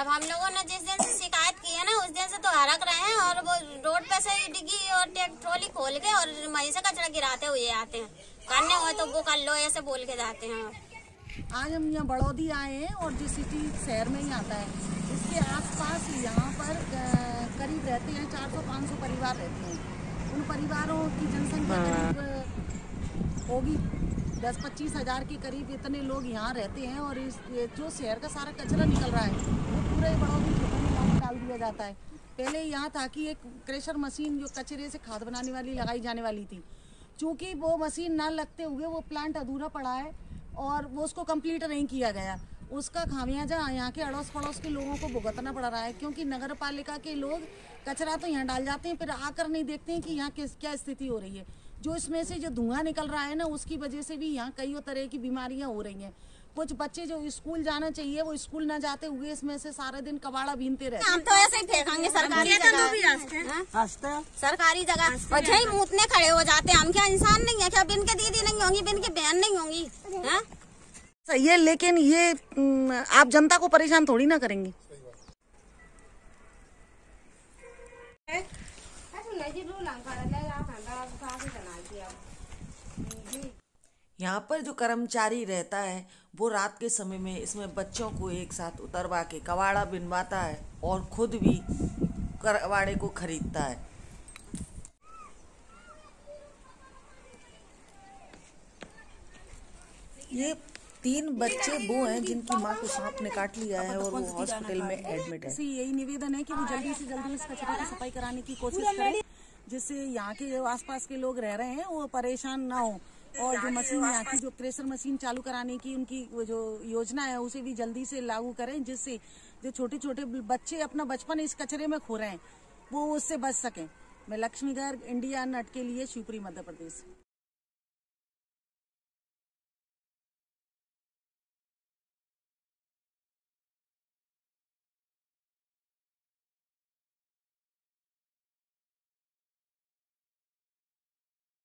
अब हम लोगों ने जिस दिन से शिकायत की है ना उस दिन से तो हरक रहे हैं और वो रोड पे से ही डिग्गी और ट्रॉली खोल के और वहीं से कचरा गिराते हुए आते हैं। करने हो तो वो कर लो ऐसे बोल के जाते हैं। आज हम यहाँ बड़ौदी आए हैं और जो सिटी शहर में ही आता है इसके आसपास यहाँ पर करीब रहते हैं 400-500 परिवार रहते हैं। उन परिवारों की जनसंख्या करीब होगी। दस पच्चीस हज़ार के करीब इतने लोग यहाँ रहते हैं और इस जो शहर का सारा कचरा निकल रहा है, वो पूरे बड़ौदी क्षेत्र में यहाँ डाल दिया जाता है। पहले यहाँ था कि एक क्रेशर मशीन जो कचरे से खाद बनाने वाली, लगाई जाने वाली थी। चूँकि वो मशीन ना लगते हुए वो प्लांट अधूरा पड़ा है और वो उसको कंप्लीट नहीं किया गया। उसका खामियाजा यहाँ के अड़ोस पड़ोस के लोगों को भुगतना पड़ रहा है, क्योंकि नगर पालिका के लोग कचरा तो यहाँ डाल जाते हैं, फिर आकर नहीं देखते हैं कि यहाँ किस, क्या स्थिति हो रही है। जो इसमें से जो धुआँ निकल रहा है ना, उसकी वजह से भी यहाँ कई तरह की बीमारियाँ हो रही हैं। कुछ बच्चे जो स्कूल जाना चाहिए वो स्कूल ना जाते हुए इसमें से सारा दिन कबाड़ा बीनते रहते हम तो ऐसे ही फेंकेंगे सरकारी जगह। हाँ? सरकारी जगह। और जही मूतने खड़े हो जाते हैं। हम क्या इंसान नहीं है? क्या बिन के दीदी नहीं होंगी बिन के बहन नहीं होंगी? हाँ? सही है लेकिन ये आप जनता को परेशान थोड़ी ना करेंगे। यहाँ पर जो कर्मचारी रहता है वो रात के समय में इसमें बच्चों को एक साथ उतरवा के कबाड़ा बिनवाता है और खुद भी कबाड़े को खरीदता है। ये तीन बच्चे वो हैं जिनकी माँ को सांप ने काट लिया है और वो हॉस्पिटल में एडमिट है? यही निवेदन है कि वो जल्दी से जल्दी इस कचरे की सफ़ाई कराने की कोशिश करें जिससे यहाँ के आसपास के लोग रह रहे हैं वो परेशान ना हो। और जो मशीन यहाँ की जो क्रेशर मशीन चालू कराने की उनकी वो जो योजना है उसे भी जल्दी से लागू करें जिससे जो छोटे छोटे बच्चे अपना बचपन इस कचरे में खो रहे हैं वो उससे बच सकें। मैं लक्ष्मीगढ़ इंडिया नट के लिए शिवपुरी मध्य प्रदेश।